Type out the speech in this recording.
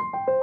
you